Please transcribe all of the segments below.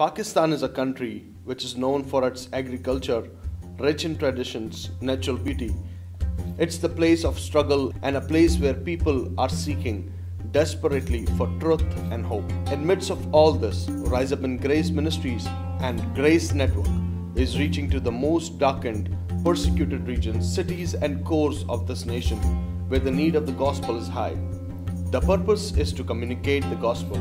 Pakistan is a country which is known for its agriculture, rich in traditions, natural beauty. It's the place of struggle and a place where people are seeking desperately for truth and hope. In midst of all this, Rise Up in Grace Ministries and Grace Network is reaching to the most darkened, persecuted regions, cities, and cores of this nation where the need of the gospel is high. The purpose is to communicate the gospel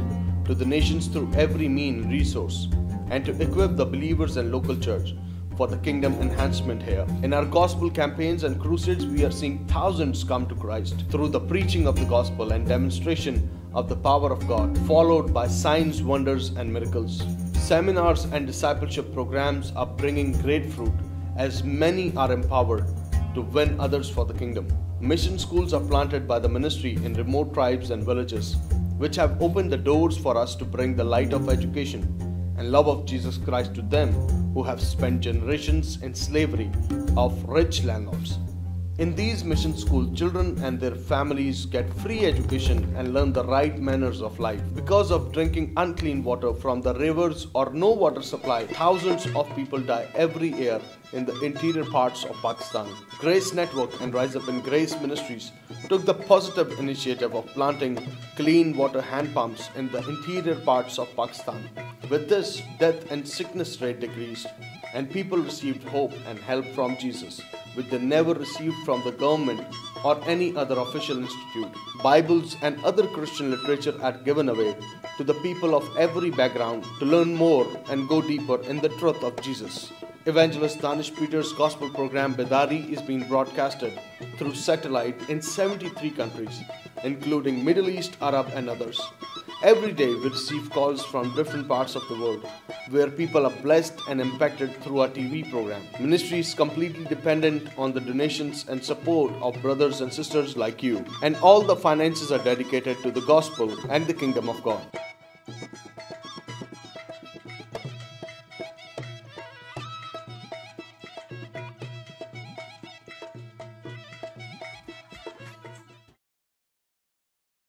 to the nations through every mean resource and to equip the believers and local church for the kingdom enhancement here. In our gospel campaigns and crusades, we are seeing thousands come to Christ through the preaching of the gospel and demonstration of the power of God, followed by signs, wonders, and miracles. Seminars and discipleship programs are bringing great fruit as many are empowered to win others for the kingdom. Mission schools are planted by the ministry in remote tribes and villages, which have opened the doors for us to bring the light of education and love of Jesus Christ to them who have spent generations in slavery of rich landlords. In these mission schools, children and their families get free education and learn the right manners of life. Because of drinking unclean water from the rivers or no water supply, thousands of people die every year in the interior parts of Pakistan. Grace Network and Rise Up in Grace Ministries took the positive initiative of planting clean water hand pumps in the interior parts of Pakistan. With this, death and sickness rate decreased, and people received hope and help from Jesus, which they never received from the government or any other official institute. Bibles and other Christian literature are given away to the people of every background to learn more and go deeper in the truth of Jesus. Evangelist Danish Peter's gospel program Bedari is being broadcasted through satellite in 73 countries, including Middle East, Arab, and others. Every day we receive calls from different parts of the world where people are blessed and impacted through our TV program. Ministry is completely dependent on the donations and support of brothers and sisters like you, and all the finances are dedicated to the gospel and the kingdom of God.